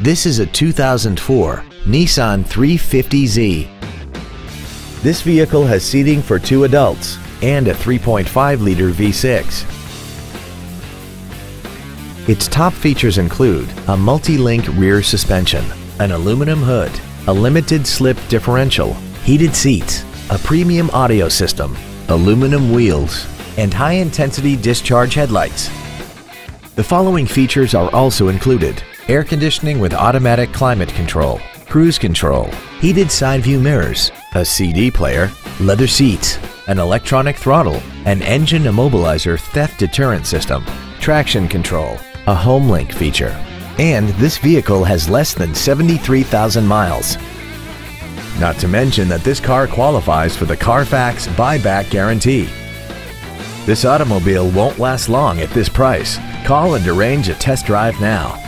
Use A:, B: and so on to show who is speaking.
A: This is a 2004 Nissan 350Z. This vehicle has seating for two adults and a 3.5-liter V6. Its top features include a multi-link rear suspension, an aluminum hood, a limited slip differential, heated seats, a premium audio system, aluminum wheels, and high-intensity discharge headlights. The following features are also included. Air conditioning with automatic climate control, cruise control, heated side view mirrors, a CD player, leather seats, an electronic throttle, an engine immobilizer theft deterrent system, traction control, a HomeLink feature, and this vehicle has less than 73,000 miles. Not to mention that this car qualifies for the Carfax buyback guarantee. This automobile won't last long at this price. Call and arrange a test drive now.